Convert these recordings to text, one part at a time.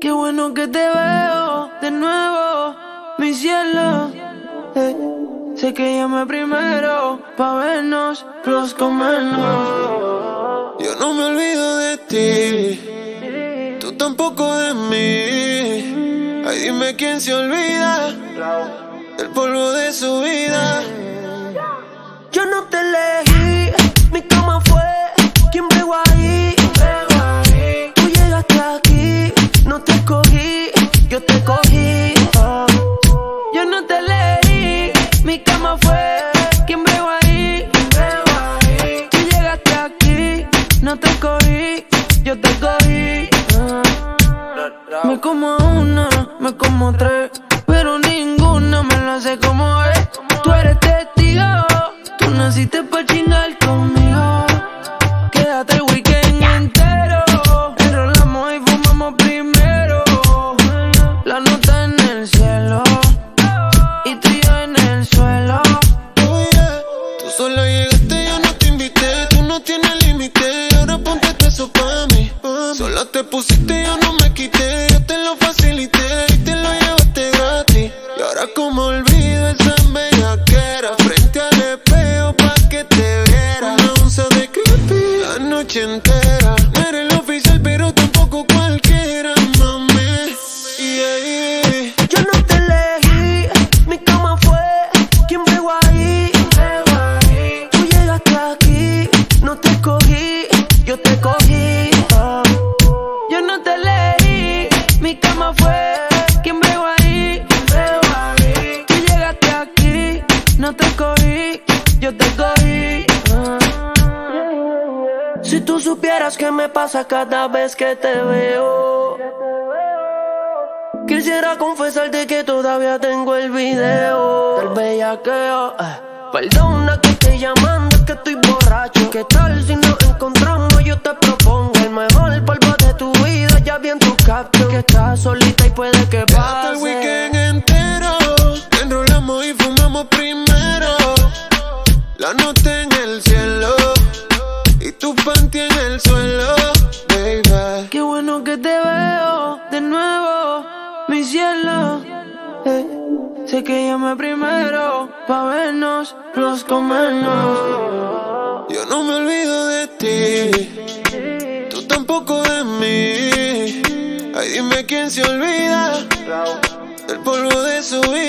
Qué bueno que te veo de nuevo, mi cielo. Eh, sé que llamé primero pa' vernos, los comernos. Yo no me olvido de ti, tú tampoco de mí. Ay, dime quién se olvida del polvo de su vida. Yo no te elegí, como tres, pero ninguna me lo hace como es. Tú eres testigo, tú naciste pa' chingar conmigo. Quédate el weekend entero, enrolamos y fumamos primero. La nota en el cielo y tú y yo en el suelo. Oh, yeah. Tú solo llegaste, yo no te invité. Tú no tienes límite. Ahora ponte eso pa' mí. Sola te pusiste, yo no me Como olvido esa bellaquera. Frente al espejo pa' que te viera. Una onza de creepy la noche entera. Eres el oficial, te escogí, yo te cogí. Si tú supieras qué me pasa cada vez que te veo. Quisiera confesarte que todavía tengo el video del bellaqueo. eh. Perdona que estoy llamando, es que estoy borracho. ¿Qué tal si nos encontramos? Yo te propongo el mejor polvo de tu vida. Ya vi en tu caption que estás solita y puede que Hasta el pase. weekend entero La nota en el cielo Y tu panty en el suelo Baby Qué bueno que te veo de nuevo, mi cielo. Eh, sé que llamé primero pa' vernos, los comernos. Yo no me olvido de ti Tú tampoco de mí Ay, dime quién se olvida Del polvo de su vida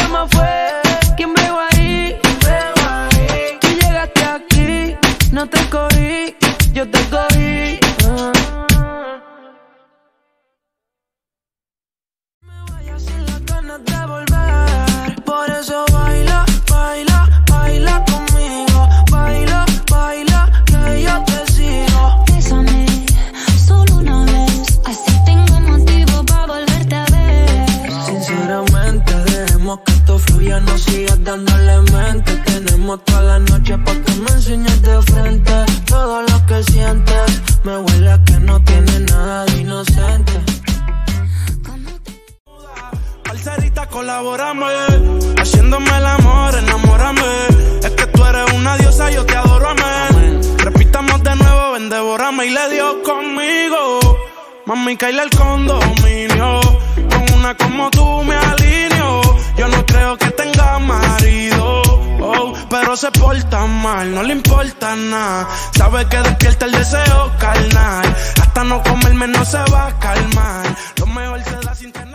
mi cama fue quien bregó ahí. Tú llegaste aquí, no te escogí, Tenemos toda la noche para que me enseñes de frente. Todo lo que sientes, me huele a que no tiene nada de inocente. Parcerita, colabórame. Haciéndome el amor, enamórame. Es que tú eres una diosa, yo te adoro, amén. Repitamos de nuevo, ven, devórame y le dio conmigo. Mami, caíle el condominio. se porta mal, no le importa nada. Sabe que despierta el deseo carnal. Hasta no comerme no se va a calmar. Lo mejor se da sin tener.